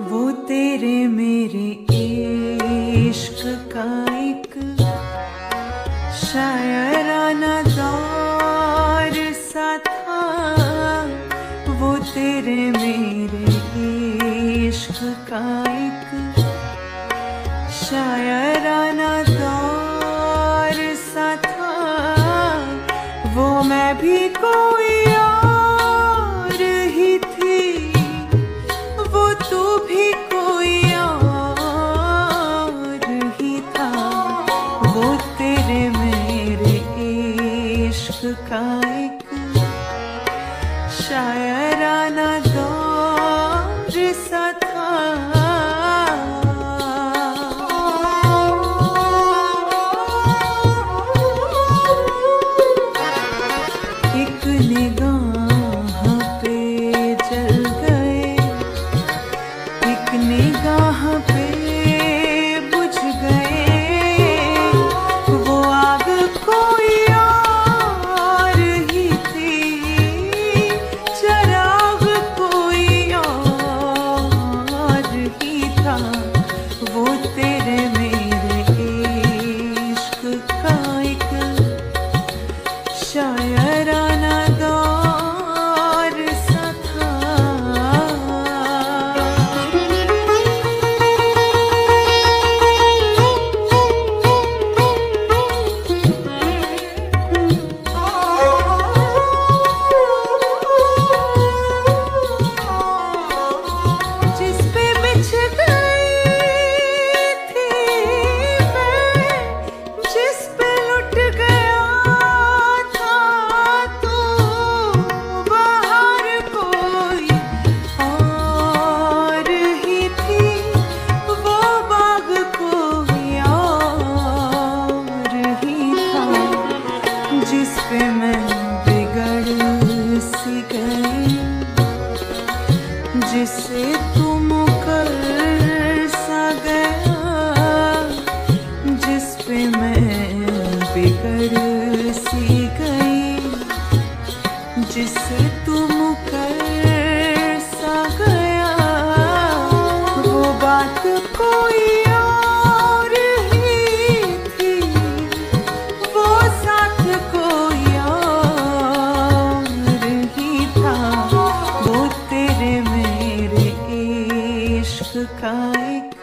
वो तेरे मेरे इश्क का एक शायराना दौर सा था। वो तेरे मेरे इश्क का एक शायराना दौर इश्क का एक शायर तेरे में जिसे to